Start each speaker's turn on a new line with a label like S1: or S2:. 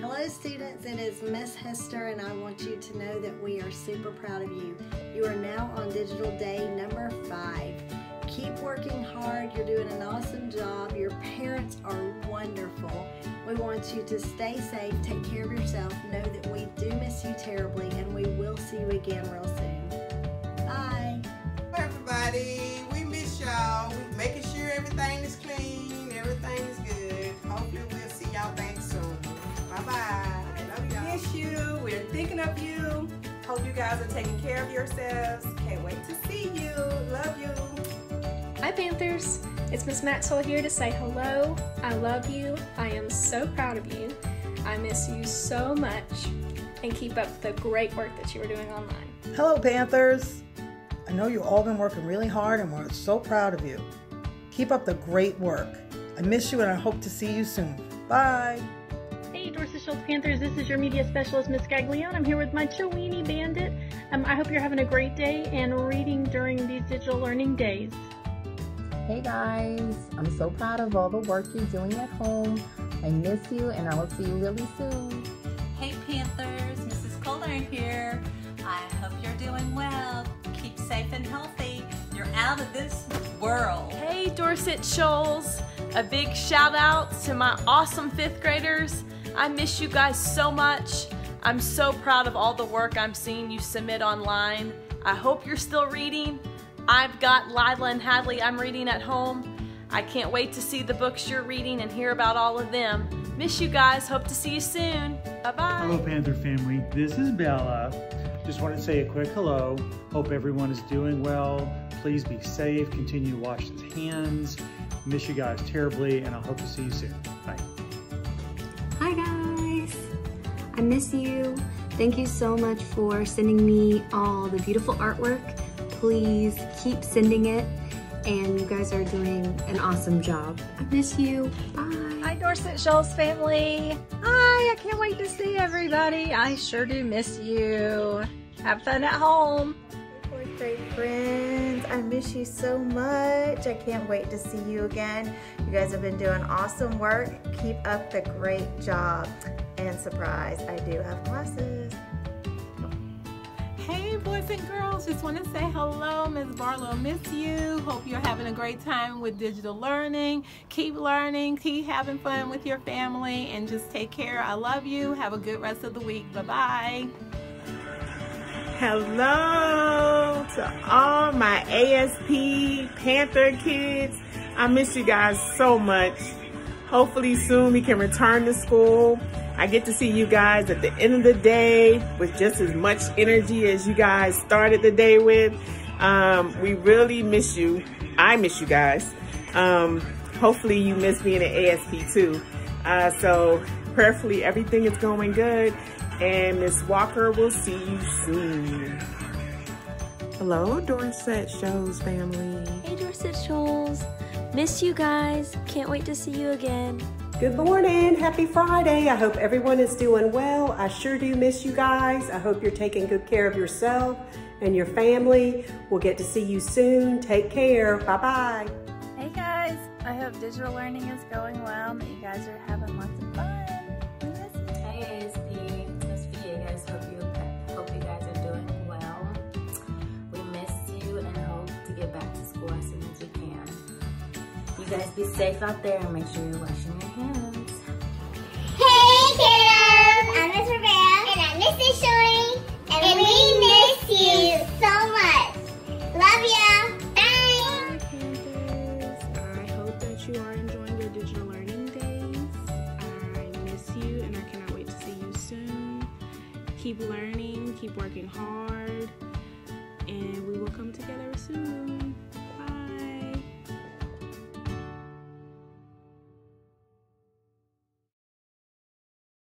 S1: Hello students, it is Miss Hester and I want you to know that we are super proud of you. You are now on digital day number five. Keep working hard, you're doing an awesome job, your parents are wonderful. We want you to stay safe, take care of yourself, know that we do miss you terribly and we will see you again real soon. Bye.
S2: Bye
S3: everybody, guys are taking care of yourselves. Can't wait to see you. Love you.
S4: Hi Panthers! It's Miss Maxwell here to say hello. I love you. I am so proud of you. I miss you so much. And keep up the great work that you are doing online.
S5: Hello, Panthers. I know you've all been working really hard and we're so proud of you. Keep up the great work. I miss you and I hope to see you soon. Bye.
S6: Hey, Dorsett Shoals Panthers, this is your media specialist, Miss Gaglione. I'm here with my Chowini Bandit. Um, I hope you're having a great day and reading during these digital learning days.
S7: Hey guys, I'm so proud of all the work you're doing at home. I miss you and I will see you really soon.
S8: Hey Panthers, Mrs. Kohler here. I hope you're doing well. Keep safe and healthy. You're out of this world.
S9: Hey Dorsett Shoals, a big shout out to my awesome fifth graders. I miss you guys so much. I'm so proud of all the work I'm seeing you submit online. I hope you're still reading. I've got Lila and Hadley I'm reading at home. I can't wait to see the books you're reading and hear about all of them. Miss you guys. Hope to see you soon. Bye bye.
S10: Hello, Panther family. This is Bella. Just wanted to say a quick hello. Hope everyone is doing well. Please be safe. Continue to wash hands. Miss you guys terribly, and I hope to see you soon.
S11: I miss you. Thank you so much for sending me all the beautiful artwork. Please keep sending it and you guys are doing an awesome job. I miss you. Bye.
S12: Hi Dorsett Shoals family. Hi, I can't wait to see everybody. I sure do miss you. Have fun at home.
S13: Fourth grade friends, I miss you so much. I can't wait to see you again. You guys have been doing awesome work. Keep up the great job. And surprise, I do have classes.
S14: Hey boys and girls, just want to say hello, Ms. Barlow, miss you. Hope you're having a great time with digital learning. Keep learning, keep having fun with your family, and just take care. I love you. Have a good rest of the week. Bye-bye.
S15: Hello to all my ASP Panther kids. I miss you guys so much. Hopefully soon we can return to school. I get to see you guys at the end of the day with just as much energy as you guys started the day with. Um, we really miss you. I miss you guys. Um, hopefully you miss being at ASP too. Uh, so prayerfully everything is going good and Miss Walker will see you soon. Hello, Dorsett Shoals family.
S16: Hey, Dorsett Shoals. Miss you guys. Can't wait to see you again.
S17: Good morning. Happy Friday. I hope everyone is doing well. I sure do miss you guys. I hope you're taking good care of yourself and your family. We'll get to see you soon. Take care. Bye-bye.
S18: Hey guys. I hope digital learning is going well and that you guys are having lots of fun.
S19: Guys be safe out there and make sure you're washing your hands.
S20: Hey kiddos, I'm Miss Rivera and I'm Mrs. Shorty and, and we, we miss you so much. Love ya. Bye.
S2: Panthers, I hope that you are enjoying your digital learning days. I miss you and I cannot wait to see you soon. Keep learning, keep working hard, and we will come together soon.